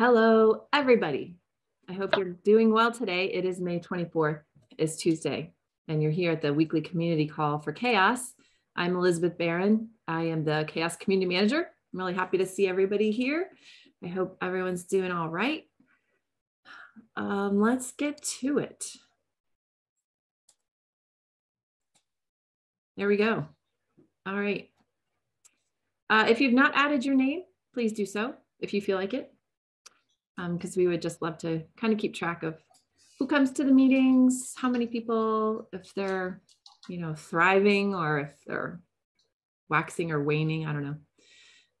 Hello, everybody. I hope you're doing well today. It is May 24th, it's Tuesday, and you're here at the weekly community call for CHAOSS. I'm Elizabeth Barron. I am the CHAOSS Community Manager. I'm really happy to see everybody here. I hope everyone's doing all right. Um, let's get to it. There we go. All right. Uh, if you've not added your name, please do so if you feel like it because um, we would just love to kind of keep track of who comes to the meetings, how many people, if they're, you know, thriving or if they're waxing or waning. I don't know.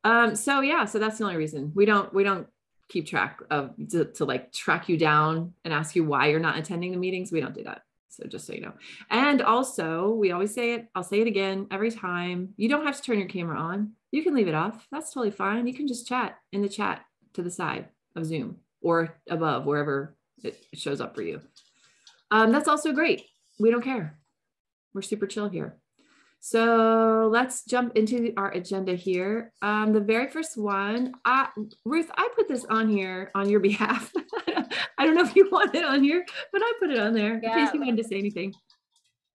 Um, so yeah, so that's the only reason we don't we don't keep track of to, to like track you down and ask you why you're not attending the meetings. We don't do that. So just so you know. And also, we always say it, I'll say it again every time. You don't have to turn your camera on. You can leave it off. That's totally fine. You can just chat in the chat to the side of Zoom or above, wherever it shows up for you. Um, that's also great. We don't care. We're super chill here. So let's jump into our agenda here. Um, the very first one, uh, Ruth, I put this on here on your behalf. I don't know if you want it on here, but I put it on there yeah. in case you wanted to say anything.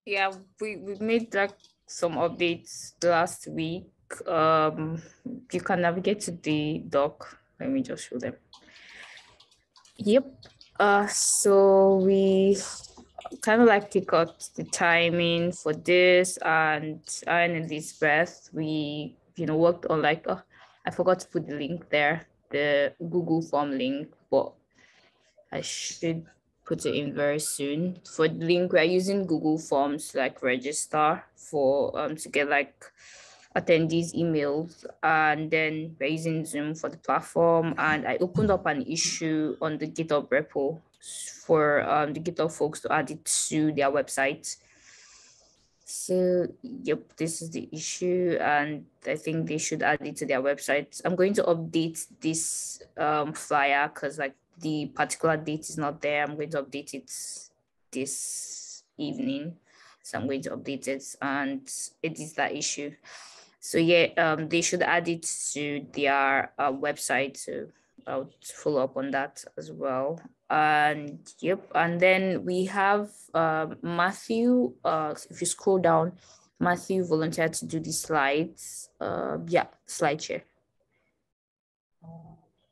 Yeah, we, we made like some updates last week. Um, you can navigate to the doc. Let me just show them. Yep. Uh, so we kind of like pick out the timing for this and in this breath we you know worked on like oh, I forgot to put the link there, the Google form link, but I should put it in very soon. For the link, we're using Google Forms like register for um to get like attendees emails and then we're Zoom for the platform. And I opened up an issue on the GitHub repo for um, the GitHub folks to add it to their website. So, yep, this is the issue, and I think they should add it to their website. I'm going to update this um, flyer because, like, the particular date is not there. I'm going to update it this evening. So, I'm going to update it and it is that issue. So yeah, um, they should add it to their uh, website. So I'll follow up on that as well. And yep, and then we have uh, Matthew. Uh, if you scroll down, Matthew volunteered to do the slides. Uh, yeah, slide share.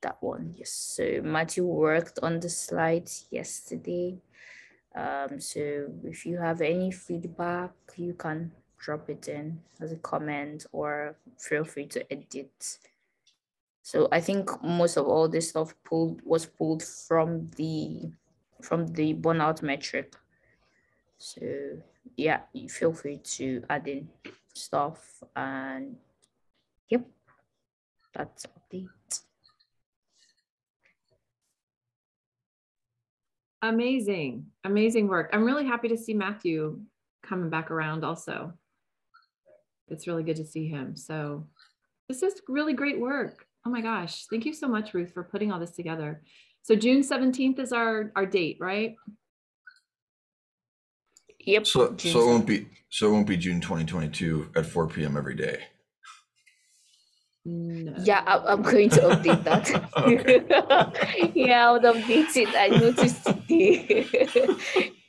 That one, yes. So Matthew worked on the slides yesterday. Um, so if you have any feedback, you can drop it in as a comment or feel free to edit. So I think most of all this stuff pulled was pulled from the from the burnout metric. So yeah, you feel free to add in stuff and yep, that's update. Amazing, amazing work. I'm really happy to see Matthew coming back around also it's really good to see him. So this is really great work. Oh my gosh. Thank you so much, Ruth, for putting all this together. So June 17th is our, our date, right? Yep. So, so it won't be, so it won't be June 2022 at 4 PM every day. No. Yeah, I, am going to update that. yeah, I'll update it. I noticed today.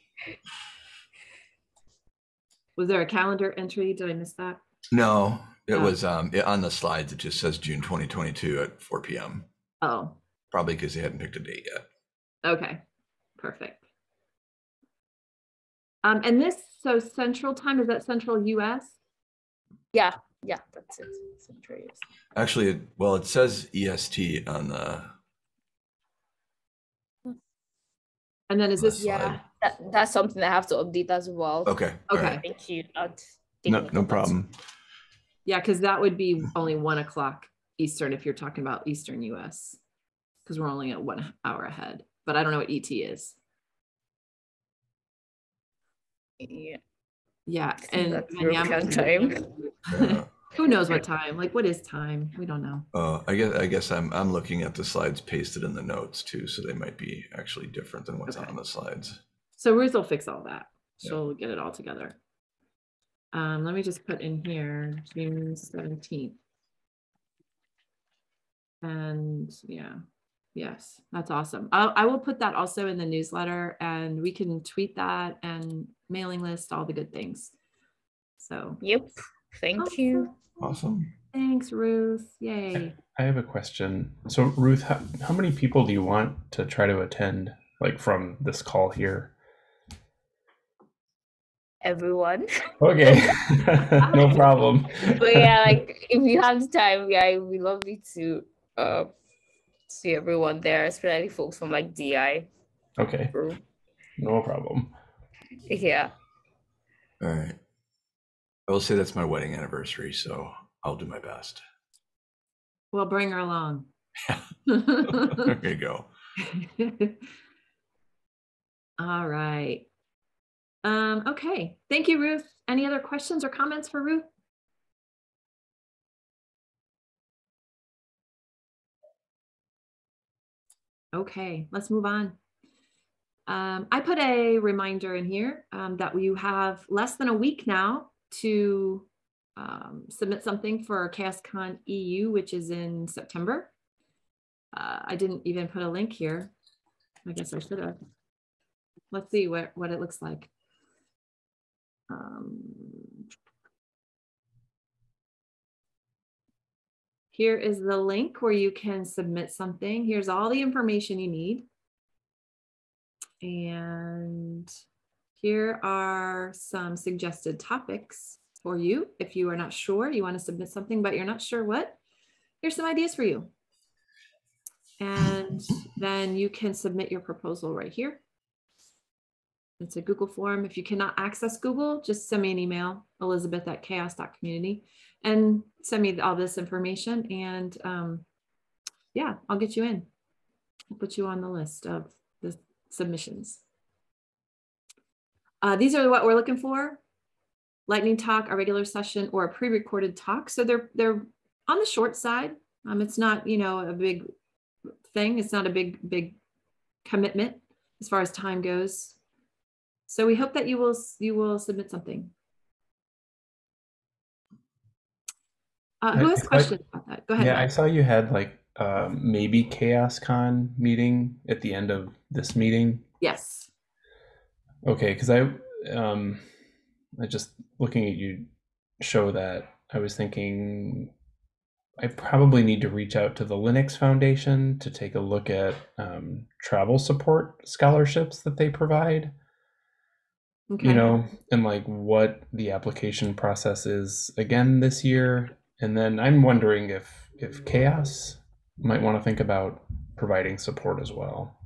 Was there a calendar entry? Did I miss that? No, it oh. was um it, on the slides. It just says June 2022 at 4 p.m. Oh, Probably because they hadn't picked a date yet. okay, perfect. Um, and this, so central time, is that central US? Yeah, yeah, that's it. Central US. Actually, it, well, it says EST on the. And then is this, Yeah, that, that's something I have to update as well. Okay. Okay. Thank you. No, no problem. Yeah, because that would be only one o'clock Eastern if you're talking about Eastern US, because we're only at one hour ahead. But I don't know what ET is. Yeah. Yeah, and European time. who knows what time? Like, what is time? We don't know. Uh, I guess I guess I'm I'm looking at the slides pasted in the notes too, so they might be actually different than what's Okay. on the slides. So Ruth will fix all that. She'll get it all together. Um, let me just put in here June seventeenth. And yeah, Yes, that's awesome. I'll, I will put that also in the newsletter and we can tweet that and mailing list, all the good things. So, Yep. Thank you. Awesome. thanks, Ruth. Yay. I have a question. So, Ruth, how, how many people do you want to try to attend, like from this call here? Everyone. Okay, no problem. but yeah, like if you have the time, yeah, it would be lovely to uh see everyone there, especially folks from like DI Okay, group. no problem. Yeah. All right. I will say that's my wedding anniversary, so I'll do my best. Well, bring her along. there you go. All right. Um, okay. Thank you, Ruth. Any other questions or comments for Ruth? Okay, let's move on. Um, I put a reminder in here um, that you have less than a week now to um, submit something for CHAOSScon EU, which is in September. Uh, I didn't even put a link here. I guess I should have. Let's see what, what it looks like. Um, here is the link where you can submit something. Here's all the information you need. And here are some suggested topics for you. If you are not sure, you want to submit something, but you're not sure what, here's some ideas for you. And then you can submit your proposal right here. It's a Google form. If you cannot access Google, just send me an email, elizabeth at chaoss.community, and send me all this information. And um, yeah, I'll get you in. I'll put you on the list of the submissions. Uh, these are what we're looking for. Lightning talk, a regular session, or a pre-recorded talk. So they're they're on the short side. Um, it's not, you know, a big thing. It's not a big, big commitment as far as time goes. So we hope that you will you will submit something. Uh, who has questions about that? Go ahead. Yeah, I saw you had like um, maybe CHAOSScon meeting at the end of this meeting. yes. Okay, because I um I just looking at you show that I was thinking I probably need to reach out to the Linux Foundation to take a look at um, travel support scholarships that they provide. Okay. You know, and like what the application process is again this year. And then I'm wondering if if CHAOSS might want to think about providing support as well.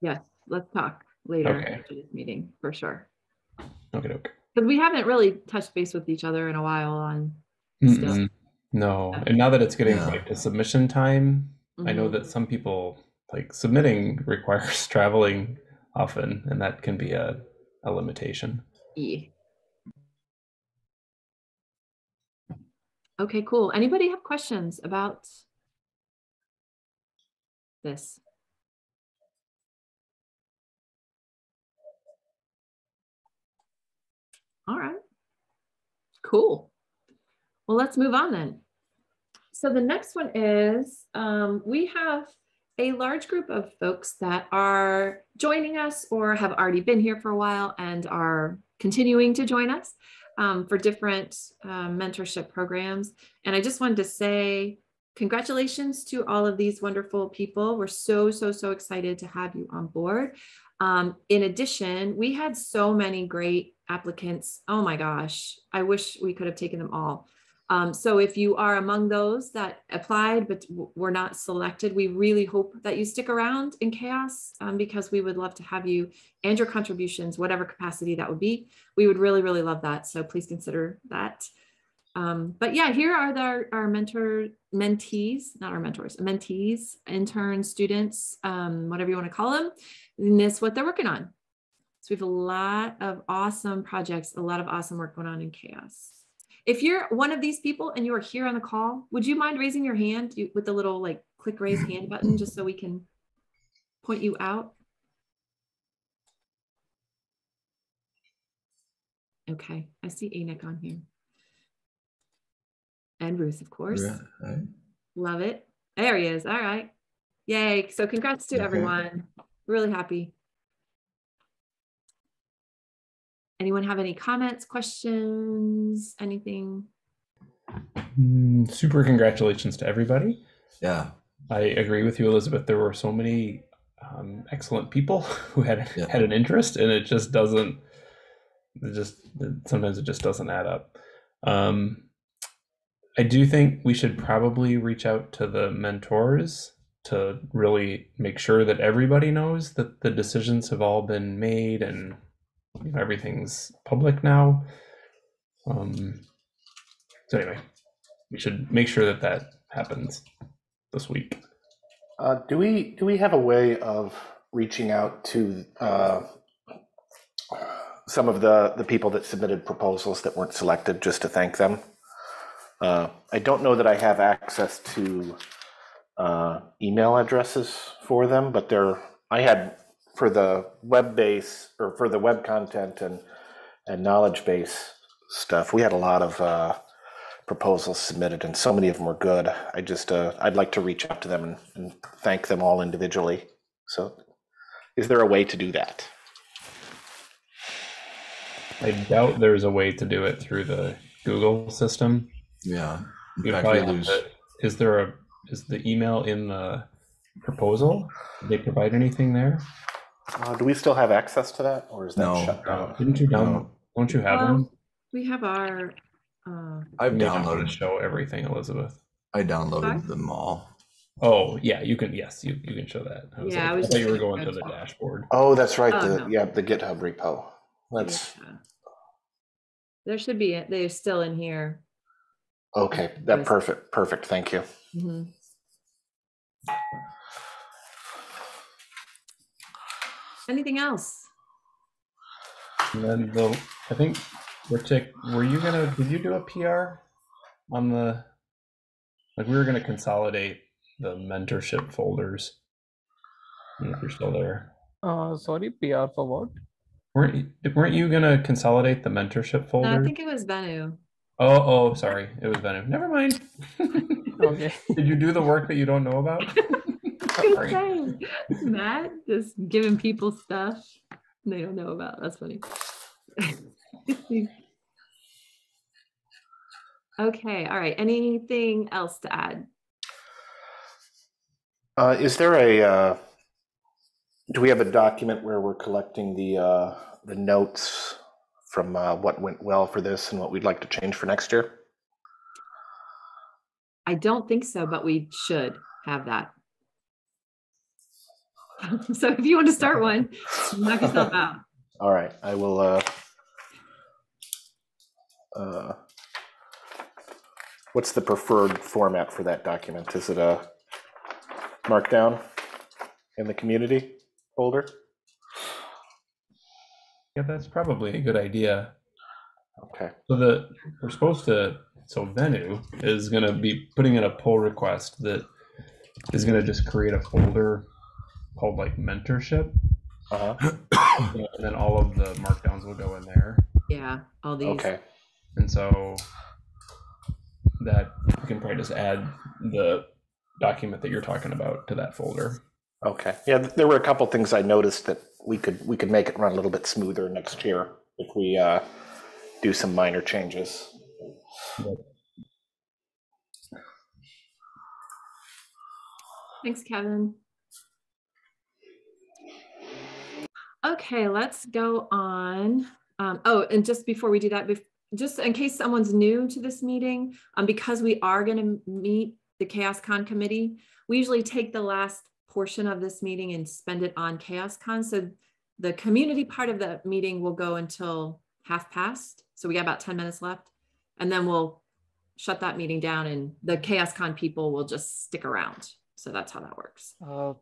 Yes. Let's talk later Okay. after this meeting for sure. Okay, okay. Because we haven't really touched base with each other in a while on. No, and now that it's getting Yeah. like to submission time, I know Mhm. that some people like submitting requires traveling often, and that can be a, a limitation. Yeah. Okay, cool. Anybody have questions about this? All right. Cool. Well, let's move on then. So the next one is um, we have a large group of folks that are joining us or have already been here for a while and are continuing to join us um, for different uh, mentorship programs. And I just wanted to say congratulations to all of these wonderful people. We're so, so, so excited to have you on board. Um, in addition, we had so many great applicants. Oh my gosh, I wish we could have taken them all. Um, so if you are among those that applied but were not selected, we really hope that you stick around in CHAOSS um, because we would love to have you and your contributions, whatever capacity that would be. We would really, really love that. So please consider that. Um, but yeah, here are the, our mentor mentees, not our mentors, mentees, interns, students, um, whatever you want to call them. And that's what they're working on. So we have a lot of awesome projects, a lot of awesome work going on in CHAOSS. If you're one of these people and you are here on the call, would you mind raising your hand you, with the little like click raise hand button just so we can point you out? Okay, I see Enoch on here. And Ruth, of course. Yeah, right. Love it. There he is. All right. Yay. So congrats to Okay. everyone. Really happy. Anyone have any comments, questions, anything? Mm, super congratulations to everybody. Yeah, I agree with you, Elizabeth. There were so many um, excellent people who had Yeah. had an interest, and it just doesn't. It just sometimes it just doesn't add up. Um, I do think we should probably reach out to the mentors to really make sure that everybody knows that the decisions have all been made and you know, everything's public now. Um, so anyway, we should make sure that that happens this week. Uh, do we do we have a way of reaching out to uh, some of the the people that submitted proposals that weren't selected just to thank them? Uh, I don't know that I have access to uh, email addresses for them, but they're I had for the web base or for the web content and and knowledge base stuff. We had a lot of uh, proposals submitted, and so many of them were good. I just uh, I'd like to reach out to them and, and thank them all individually. So, is there a way to do that? I doubt there's a way to do it through the Google system. yeah. In You'd fact, probably we have lose. to- is there a is the email in the proposal? Did they provide anything there? Uh, do we still have access to that, or is that No. shut down? Didn't you down? No. Don't you have one? We have our, uh, I've You may not want to downloaded. show everything, Elizabeth. I downloaded Sorry? them all. Oh yeah, you can. Yes, you, you can show that. I was Yeah, like, I I, was thought you were going to the thinking- dashboard. Oh, that's right. Oh, the no. yeah, the GitHub repo. That's yeah. There should be, they're still in here. okay. That Yes. perfect. Perfect. Thank you. Mhm. Anything else? And then the I think Ritik, were you gonna did you do a PR on the like we were gonna consolidate the mentorship folders. I don't know if you're still there. Uh, sorry, PR for what? Weren't you, weren't you gonna consolidate the mentorship No, folder? I think it was Venu. Oh, oh, sorry, it was Venu. Never mind. Okay. Did you do the work that you don't know about? Good thing. Matt just giving people stuff they don't know about. That's funny. okay, all right. Anything else to add? Uh, is there a? Uh, do we have a document where we're collecting the uh, the notes from uh, what went well for this and what we'd like to change for next year? I don't think so, but we should have that. so if you want to start one, knock yourself out. All right, I will. Uh, uh, what's the preferred format for that document? Is it a markdown in the community folder? Yeah, that's probably a good idea. Okay. So the we're supposed to so Venu is gonna be putting in a pull request that is gonna just create a folder called like mentorship, Uh huh. and then all of the markdowns will go in there. Yeah, all these. Okay. And so that you can probably just add the document that you're talking about to that folder. Okay. Yeah, there were a couple things I noticed that we could we could make it run a little bit smoother next year if we uh, do some minor changes. Thanks, Kevin. Okay, let's go on. Um, oh, and just before we do that, just in case someone's new to this meeting, um, because we are going to meet the CHAOSScon committee, we usually take the last portion of this meeting and spend it on CHAOSScon. So the community part of the meeting will go until half past. So we got about 10 minutes left. And then we'll shut that meeting down and the CHAOSScon people will just stick around. So that's how that works. Uh,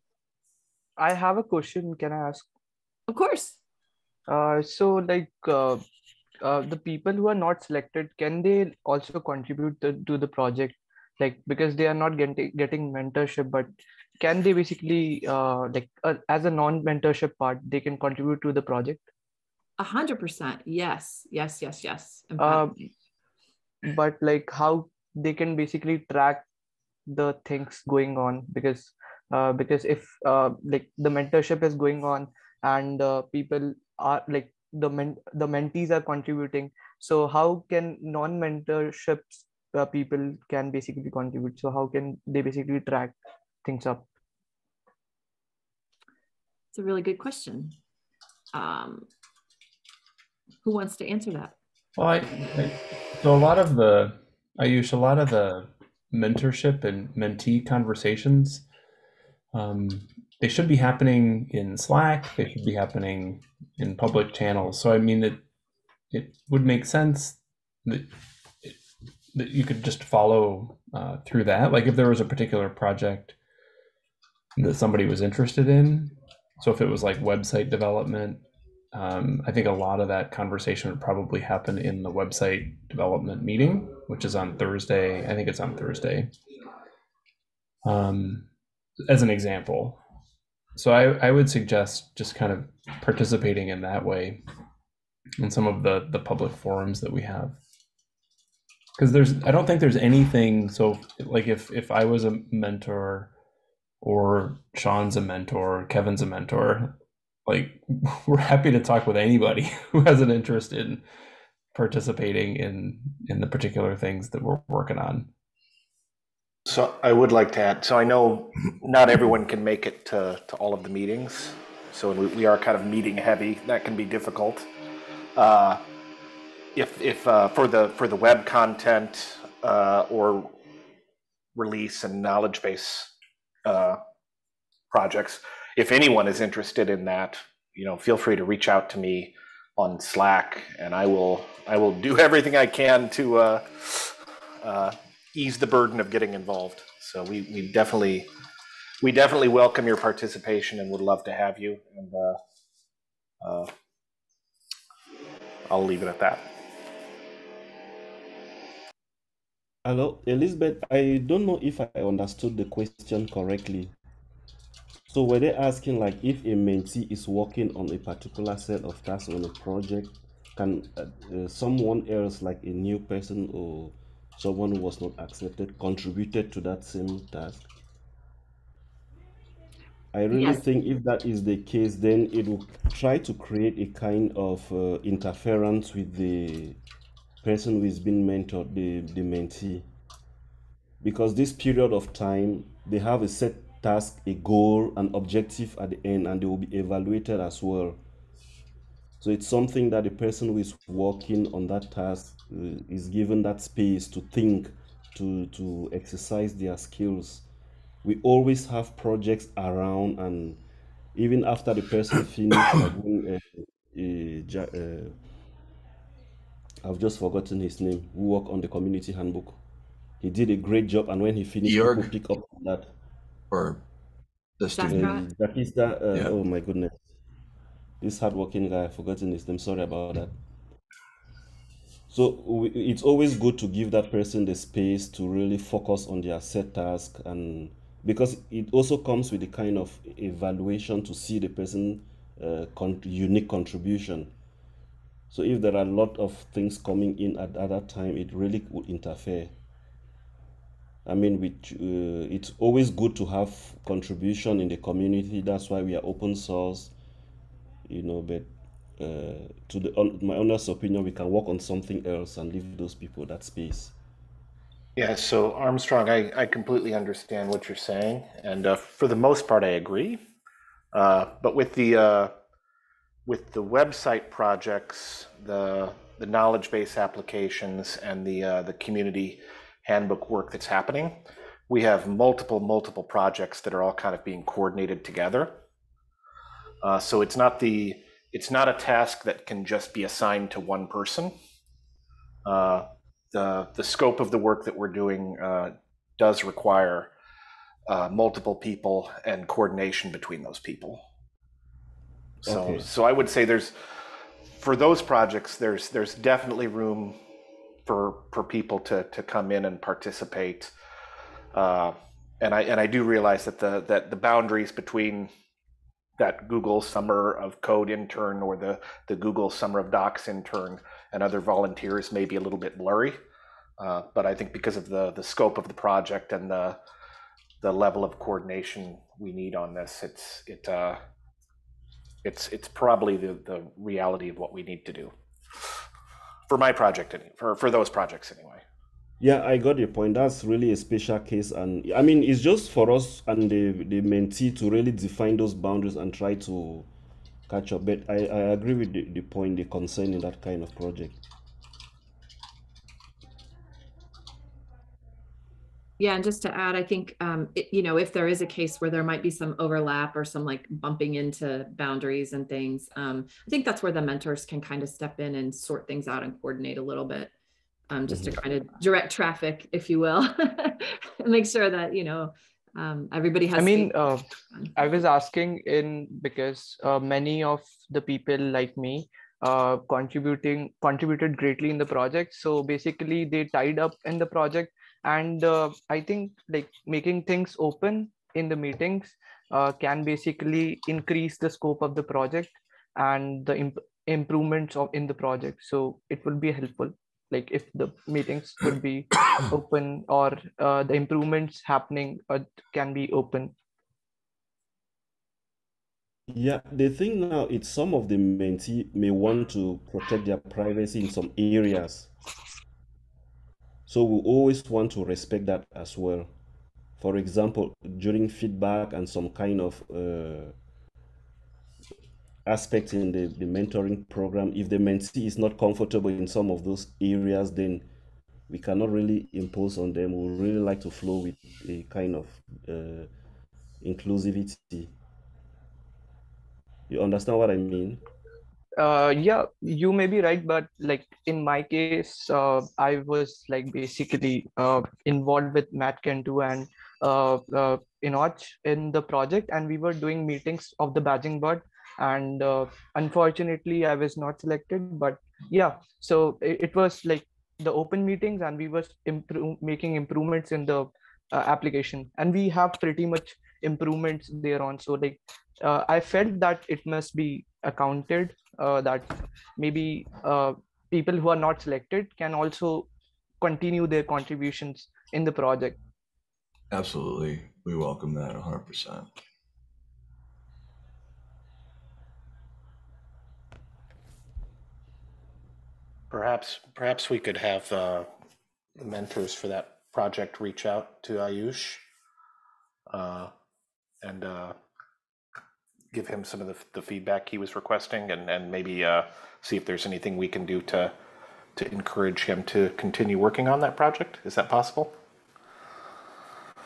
I have a question. Can I ask? Of course. Uh, so like uh, uh, the people who are not selected, can they also contribute to, to the project? Like because they are not getting getting mentorship, but can they basically uh, like uh, as a non-mentorship part, they can contribute to the project? A hundred percent. Yes. Yes. Yes. Yes. Uh, but like how they can basically track the things going on because uh, because if uh, like the mentorship is going on and uh, people are like the men the mentees are contributing so how can non-mentorships uh, people can basically contribute so how can they basically track things up It's a really good question. Um, who wants to answer that? Well, I, I so a lot of the I use a lot of the mentorship and mentee conversations. Um, they should be happening in Slack. They should be happening in public channels. So I mean, it it would make sense that that you could just follow uh, through that. Like if there was a particular project that somebody was interested in. So if it was like website development, um, I think a lot of that conversation would probably happen in the website development meeting, which is on Thursday. I think it's on Thursday. Um, as an example. So I, I would suggest just kind of participating in that way in some of the, the public forums that we have. Because there's I don't think there's anything so like if if I was a mentor or Sean's a mentor, Kevin's a mentor, like we're happy to talk with anybody who has an interest in participating in in the particular things that we're working on. So I would like to add, so I know not everyone can make it to, to all of the meetings. So we, we are kind of meeting heavy. That can be difficult. Uh, if, if, uh, for the, for the web content, uh, or release and knowledge base, uh, projects, if anyone is interested in that, you know, feel free to reach out to me on Slack and I will, I will do everything I can to, uh, uh, ease the burden of getting involved. So we, we definitely we definitely welcome your participation and would love to have you. And uh, uh, I'll leave it at that. Hello, Elizabeth. I don't know if I understood the question correctly. So were they asking like if a mentee is working on a particular set of tasks on a project, can uh, uh, someone else, like a new person or someone who was not accepted contributed to that same task. I really Yes. think if that is the case, then it will try to create a kind of uh, interference with the person who is being mentored, the, the mentee. Because this period of time, they have a set task, a goal, an objective at the end, and they will be evaluated as well. So it's something that the person who is working on that task uh, is given that space to think, to to exercise their skills. We always have projects around, and even after the person finishes, like when, uh, uh, uh, I've just forgotten his name. Who worked on the community handbook? He did a great job, and when he finished, Georg? people pick up on that. or the student. Right. Uh, Batista, uh, Yeah. oh my goodness, this hardworking guy, I've forgotten his name. Sorry about that. So it's always good to give that person the space to really focus on their set task, and because it also comes with a kind of evaluation to see the person uh, con- unique contribution. So if there are a lot of things coming in at, at that time, it really would interfere. I mean, which uh, it's always good to have contribution in the community. That's why we are open source, you know. But uh, to the my honest opinion, we can work on something else and leave those people that space. Yeah, so Armstrong, I, I completely understand what you're saying, and uh, for the most part, I agree. Uh, but with the uh, with the website projects, the the knowledge base applications, and the uh, the community handbook work that's happening, we have multiple multiple projects that are all kind of being coordinated together. Uh, so it's not the it's not a task that can just be assigned to one person. Uh, the the scope of the work that we're doing uh, does require uh, multiple people and coordination between those people. So Okay. so I would say there's for those projects there's there's definitely room for for people to to come in and participate. Uh, and I and I do realize that the that the boundaries between that Google Summer of Code intern or the the Google Summer of Docs intern and other volunteers may be a little bit blurry. Uh, but I think because of the the scope of the project and the the level of coordination we need on this, it's it uh, it's it's probably the the reality of what we need to do for my project for for those projects anyway. Yeah, I got your point. That's really a special case, and I mean, it's just for us and the the mentee to really define those boundaries and try to catch up. But I, I agree with the, the point, the concern in that kind of project. Yeah, and just to add, I think um, it, you know if there is a case where there might be some overlap or some like bumping into boundaries and things, um, I think that's where the mentors can kind of step in and sort things out and coordinate a little bit, um, just to kind of direct traffic, if you will, and make sure that you know um, everybody has. I mean, uh, I was asking in because uh, many of the people like me uh, contributing contributed greatly in the project. So basically, they tied up in the project, and uh, I think like making things open in the meetings uh, can basically increase the scope of the project and the imp- improvements of in the project. So it will be helpful. Like if the meetings could be open or uh, the improvements happening uh, can be open Yeah, the thing now is some of the mentee may want to protect their privacy in some areas. So we always want to respect that as well. For example, during feedback and some kind of uh, aspects in the, the mentoring program, if the mentee is not comfortable in some of those areas, then we cannot really impose on them. We really like to flow with a kind of uh, inclusivity. You understand what I mean? uh yeah you may be right but like in my case uh i was like basically uh involved with matt Cantu and uh, uh in the project and we were doing meetings of the badging board and uh, unfortunately i was not selected but yeah so it, it was like the open meetings and we were improve, making improvements in the uh, application and we have pretty much improvements there on so like uh, i felt that it must be accounted uh, that maybe uh, people who are not selected can also continue their contributions in the project Absolutely. We welcome that 100%. Perhaps perhaps we could have uh, the mentors for that project reach out to Ayush uh, and uh, give him some of the, the feedback he was requesting and, and maybe uh, see if there's anything we can do to to encourage him to continue working on that project. Is that possible?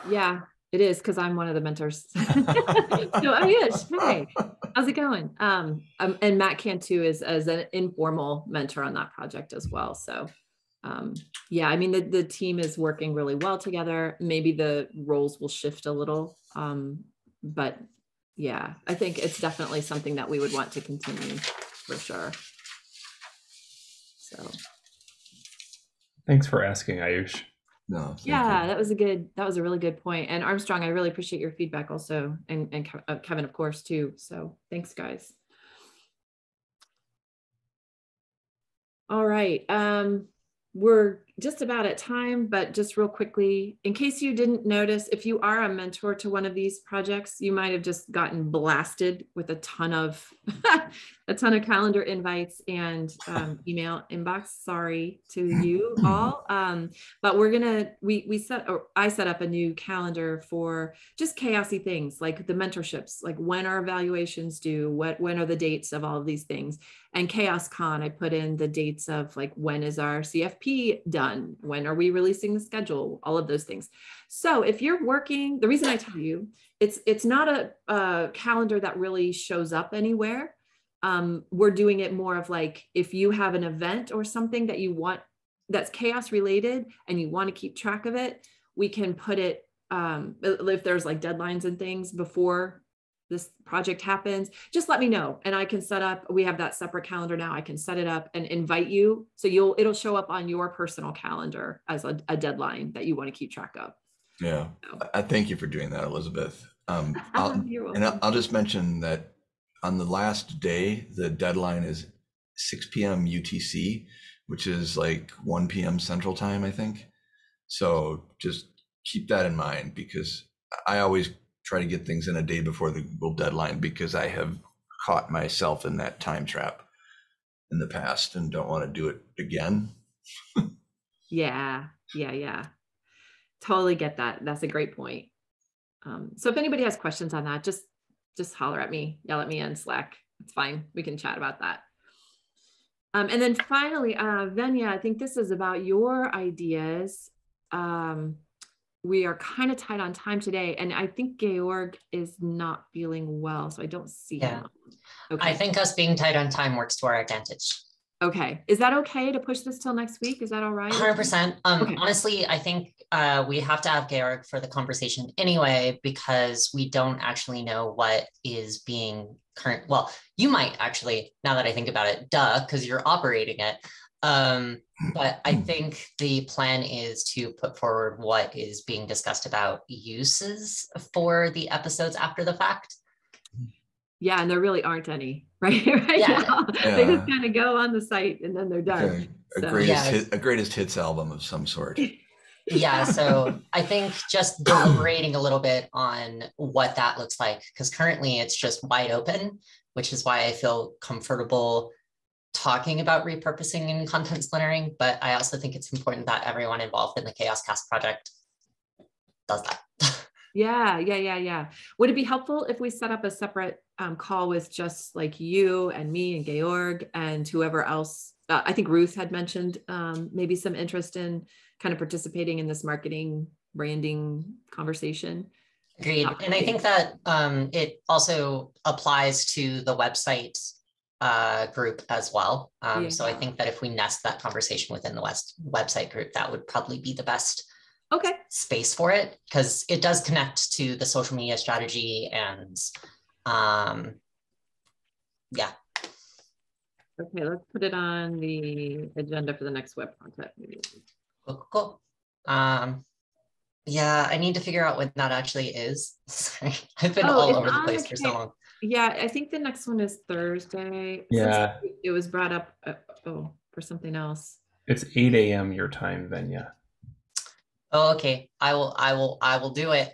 Yeah, it is because I'm one of the mentors. so Ayush, hey, how's it going? Um, um, and Matt Cantu is as an informal mentor on that project as well. So um, yeah, I mean the the team is working really well together. Maybe the roles will shift a little, um, but yeah, I think it's definitely something that we would want to continue for sure. So Thanks for asking, Ayush. No, yeah you. that was a good that was a really good point. and armstrong i really appreciate your feedback also and and uh, kevin of course too so thanks guys all right um we're just about at time but just real quickly in case you didn't notice if you are a mentor to one of these projects you might have just gotten blasted with a ton of a ton of calendar invites and um, email inbox. Sorry to you all. Um, but we're gonna we we set or i set up a new calendar for just chaosy things like the mentorships like when are evaluations due? What when are the dates of all of these things? And CHAOSScon i put in the dates of like when is our cfp done when are we releasing the schedule? All of those things. So if you're working the reason i tell you it's it's not a, a calendar that really shows up anywhere. Um, we're doing it more of like if you have an event or something that you want that's CHAOSS related and you want to keep track of it we can put it um, if there's like deadlines and things before this project happens just let me know and i can set up we have that separate calendar now i can set it up and invite you so you'll it'll show up on your personal calendar as a, a deadline that you want to keep track of Yeah. I- I thank you for doing that, Elizabeth. Um, I'll, and I'll just mention that on the last day, the deadline is 6 p.m. UTC, which is like 1 p.m. Central Time, I think. So just keep that in mind because I always try to get things in a day before the Google deadline because I have caught myself in that time trap in the past and don't want to do it again. Yeah, yeah, yeah. Totally get that. That's a great point. Um, so if anybody has questions on that, just just holler at me, yell at me on Slack. It's fine. We can chat about that. Um, and then finally, uh, Venia, I think this is about your ideas. Um, we are kind of tight on time today, and I think Georg is not feeling well, so I don't see Yeah. him. Okay. I think us being tight on time works to our advantage. Okay. Is that okay to push this till next week? Is that all right? 100% Um, Okay. honestly, I think uh, we have to have Georg for the conversation anyway because we don't actually know what is being current. Well, you might actually, now that I think about it, duh, because you're operating it. Um, but I think the plan is to put forward what is being discussed about uses for the episodes after the fact. Yeah, and there really aren't any right right Yeah. now. They just kind of go on the site and then they're done. A, a So- greatest Yes. hit, a greatest hits album of some sort. yeah so i think just deliberating a little bit on what that looks like because currently it's just wide open which is why i feel comfortable talking about repurposing and content splintering but i also think it's important that everyone involved in the CHAOSScast project does that Yeah, yeah, yeah, yeah. Would it be helpful if we set up a separate um, call with just like you and me and Georg and whoever else? Uh, I think Ruth had mentioned um, maybe some interest in kind of participating in this marketing branding conversation. agreed and i think that um, it also applies to the website uh, group as well. Um, so i think that if we nest that conversation within the west website group that would probably be the best Okay. space for it because it does connect to the social media strategy and um yeah. Okay, let's put it on the agenda for the next web content cool, cool, um yeah i need to figure out what that actually is. Sorry i've been Oh, all over the place for so long Yeah, I think the next one is Thursday. since Yeah. It was brought up, uh, oh, for something else. It's 8 a.m. your time, Venia. oh okay i will i will i will do it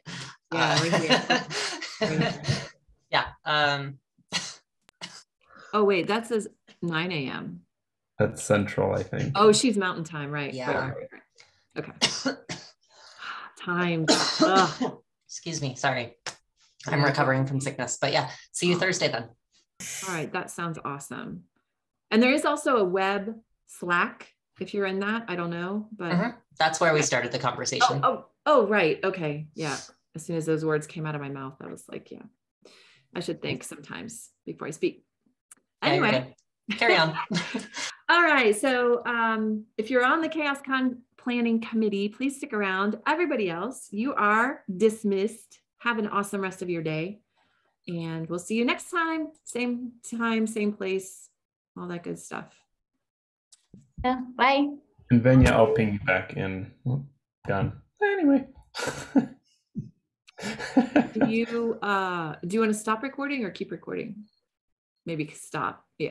Yeah, Uh, we're here. We're here. yeah um Oh, wait, that says nine AM. That's central, I think. Oh, she's mountain time, right? right, Yeah. right, right, right. Okay. Time. Ugh. excuse me sorry i'm recovering from sickness but yeah see you thursday then All right, that sounds awesome. And there is also a web Slack if you're in that. I don't know, but Mhm. that's where we started the oh, conversation oh, oh, right. Okay. Yeah. As soon as those words came out of my mouth, I was like, yeah, I should think sometimes before I speak. Anyway. good. carry on All right. So um, if you're on the CHAOSScon Planning Committee, please stick around. Everybody else, you are dismissed. Have an awesome rest of your day. And we'll see you next time. Same time, same place, all that good stuff. Yeah, bye. And Venia, I'll ping you back in. Well, Done. Anyway. Do you uh do you want to stop recording or keep recording? Maybe stop. Yeah.